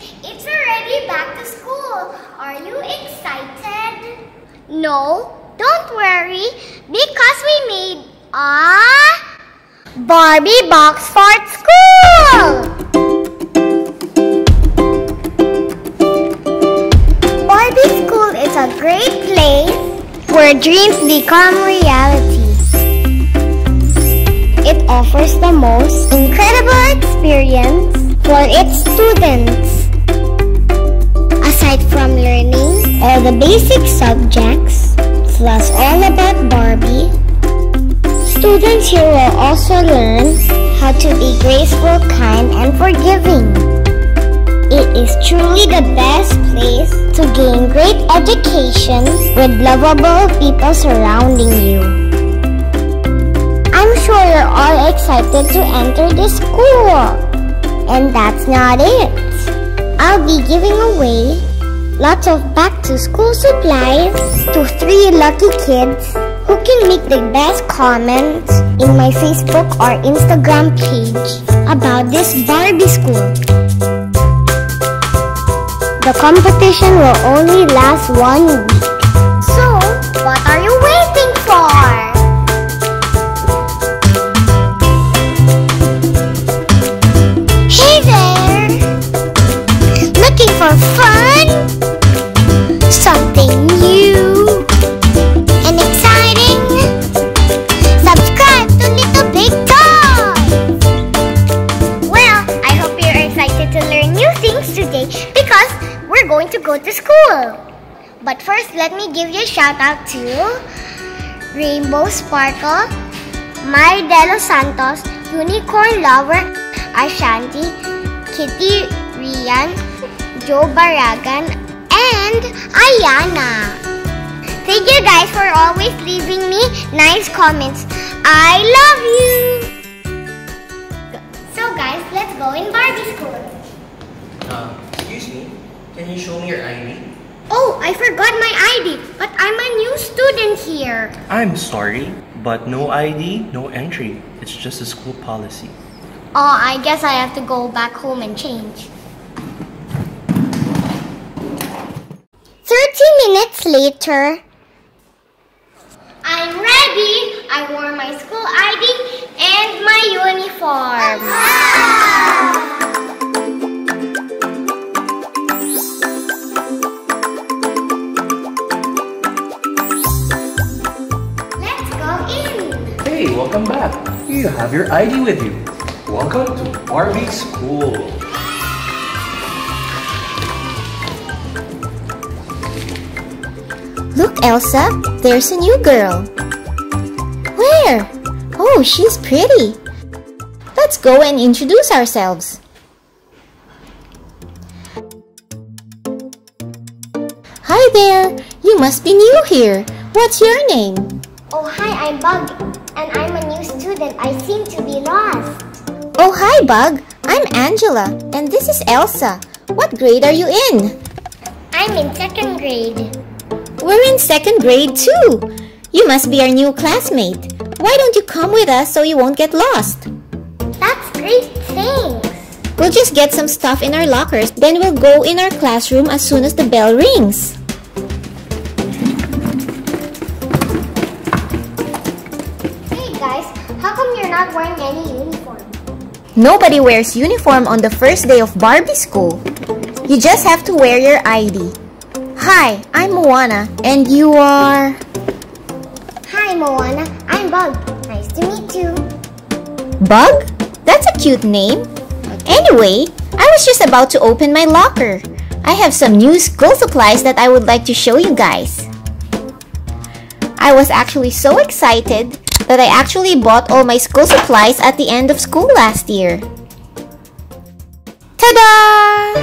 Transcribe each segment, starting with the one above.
it's already back to school. Are you excited? No, don't worry because we made a Barbie boxfort school. Barbie school is a great place where dreams become reality. It offers the most incredible experience for its students. Aside from learning all the basic subjects, plus all about Barbie, students here will also learn how to be graceful, kind, and forgiving. It is truly the best place to gain great education with lovable people surrounding you. I'm sure you're all excited to enter this school. And that's not it. I'll be giving away lots of back to school supplies to three lucky kids who can make the best comments in my Facebook or Instagram page about this Barbie school. The competition will only last one week. Shout out to Rainbow Sparkle, Mari De Los Santos, Unicorn Lover, Ashanti, Kitty Rian, Joe Baragan, and Ayana. Thank you guys for always leaving me nice comments. I love you! So guys, let's go in Barbie school. Uh, excuse me, can you show me your ID? Oh, I forgot my ID, but I'm a new student here. I'm sorry, but no ID, no entry. It's just a school policy. Oh, I guess I have to go back home and change. 30 minutes later. I'm ready. I wore my school ID and my uniform. Let's welcome back. You have your ID with you. Welcome to Barbie School. Look, Elsa, there's a new girl. Where? Oh, she's pretty. Let's go and introduce ourselves. Hi there, you must be new here. What's your name? Oh, hi, I'm Bug, and I'm a new student. I seem to be lost. Oh, hi, Bug. I'm Angela, and this is Elsa. What grade are you in? I'm in second grade. We're in second grade too. You must be our new classmate. Why don't you come with us so you won't get lost? That's great, thanks. We'll just get some stuff in our lockers, then we'll go in our classroom as soon as the bell rings. Not wearing any uniform? Nobody wears uniform on the first day of Barbie school. You just have to wear your ID. Hi, I'm Moana, and you are... Hi, Moana. I'm Bug. Nice to meet you. Bug? That's a cute name. Anyway, I was just about to open my locker. I have some new school supplies that I would like to show you guys. I was actually so excited that I actually bought all my school supplies at the end of school last year. Ta-da!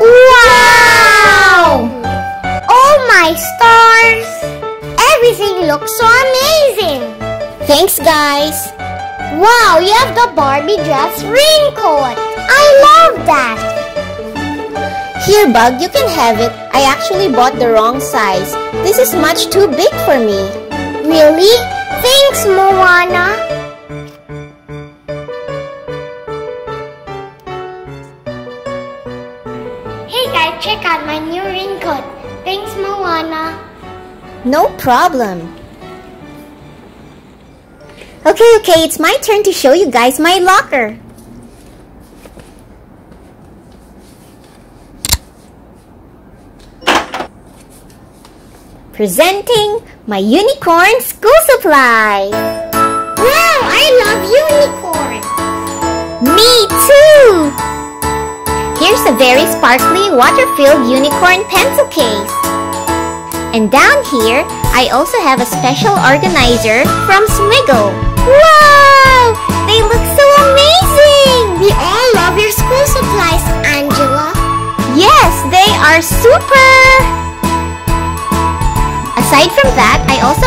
Wow! Oh my stars! Everything looks so amazing! Thanks, guys! Wow, you have the Barbie dress raincoat! I love that! Here, Bug, you can have it. I actually bought the wrong size. This is much too big for me. Really? Thanks, Moana! Hey guys, check out my new raincoat. Thanks, Moana. No problem. Okay, okay, it's my turn to show you guys my locker. Presenting my unicorn school supplies. Wow, I love unicorns. Me too! Here's a very sparkly water-filled unicorn pencil case. And down here, I also have a special organizer from Smiggle. Wow! They look so amazing!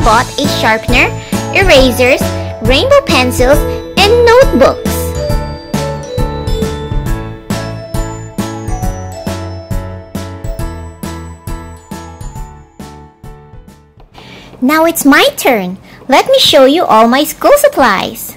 Bought a sharpener, erasers, rainbow pencils, and notebooks. Now it's my turn. Let me show you all my school supplies.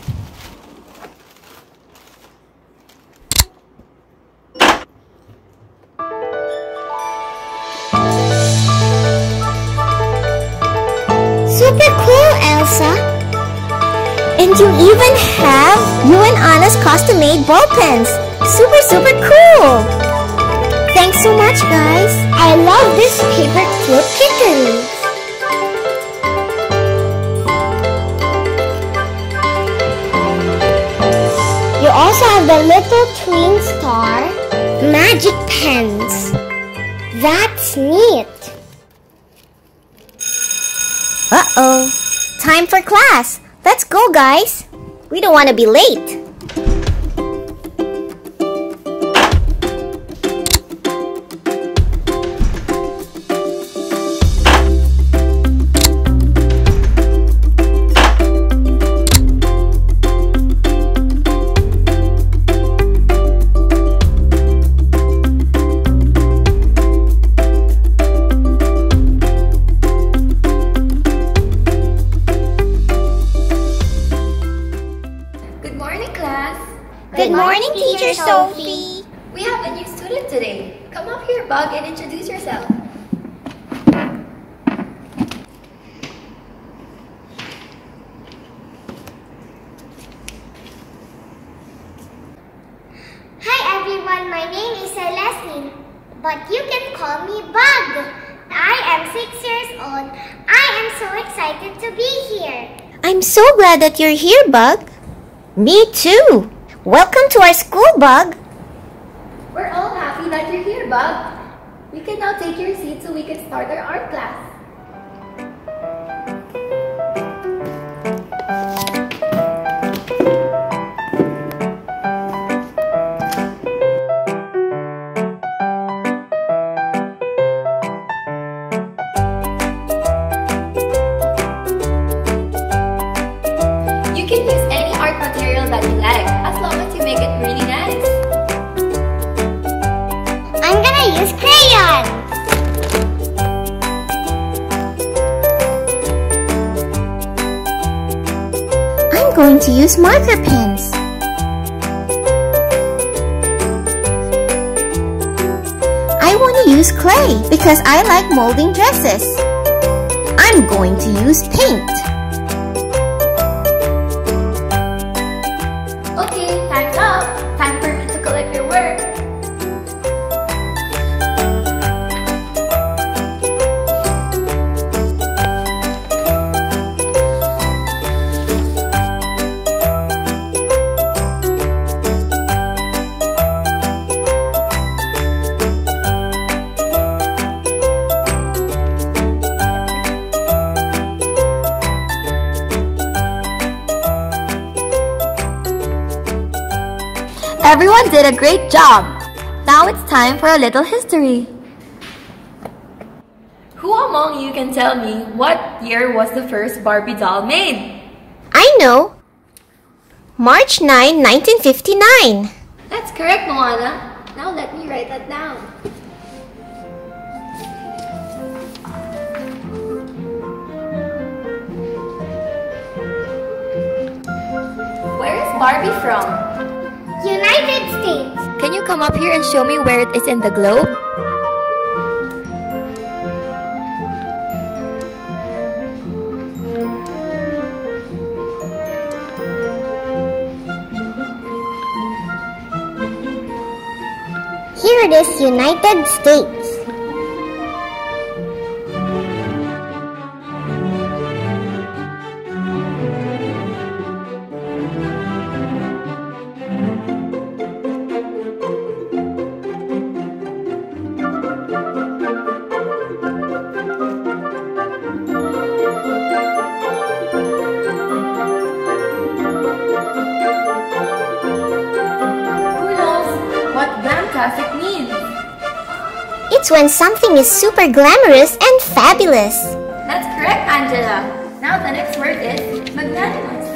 And you even have you and Anna's custom-made ball pens. Super, super cool! Thanks so much, guys. I love this paper clip kittens. You also have the little twin star magic pens. That's neat. Uh-oh. Time for class. Let's go, guys. We don't want to be late. Sophie. We have a new student today. Come up here, Bug, and introduce yourself. Hi everyone, my name is Celestine, but you can call me Bug. I am six years old. I am so excited to be here. I'm so glad that you're here, Bug. Me too. Welcome to our school, Bug. We're all happy that you're here, Bug. You can now take your seat so we can start our art class. To use marker pens. I want to use clay because I like molding dresses. I'm going to use paint. Did a great job. Now it's time for a little history. Who among you can tell me what year was the first Barbie doll made? I know. March 9, 1959. That's correct, Moana. Now let me write that down. Where is Barbie from? United States. Can you come up here and show me where it is in the globe? Here it is, United States. When something is super glamorous and fabulous. That's correct, Angela. Now the next word is magnanimous.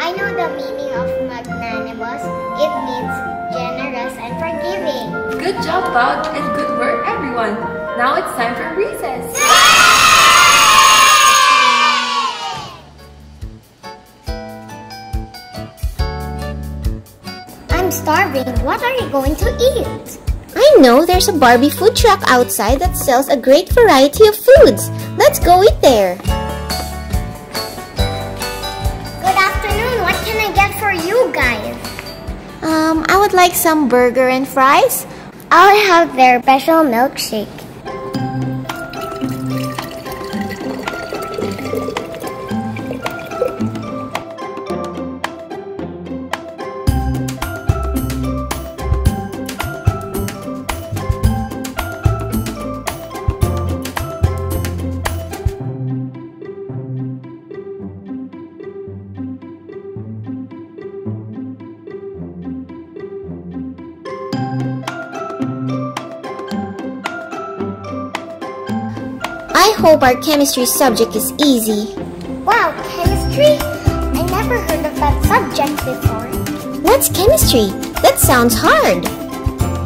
I know the meaning of magnanimous. It means generous and forgiving. Good job, Bug, and good work, everyone. Now it's time for recess. I'm starving. What are you going to eat? I know there's a Barbie food truck outside that sells a great variety of foods. Let's go eat there. Good afternoon. What can I get for you guys? Um, I would like some burger and fries. I'll have their special milkshake. I hope our chemistry subject is easy. Wow, chemistry? I never heard of that subject before. What's chemistry? That sounds hard.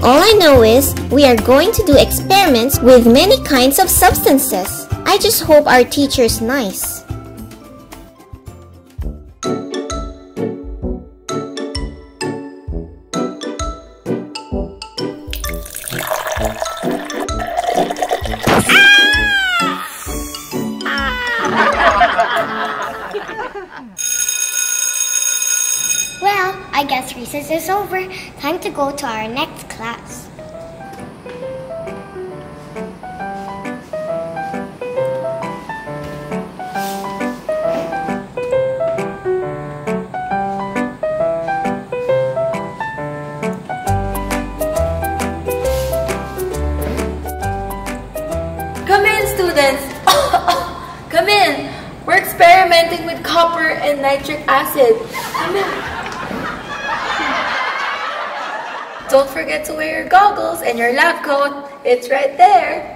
All I know is we are going to do experiments with many kinds of substances. I just hope our teacher's nice. Recess is over. Time to go to our next class. Come in, students. Come in. We're experimenting with copper and nitric acid. Come in. Don't forget to wear your goggles and your lab coat. It's right there.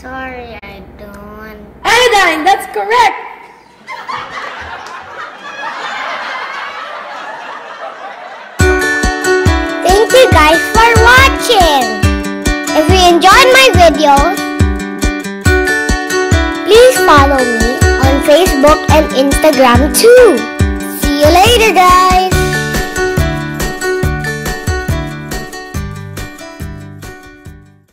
Sorry, I don't. Iodine, that's correct. Thank you guys for watching. If you enjoyed my videos, please follow me on Facebook and Instagram too. See you later, guys.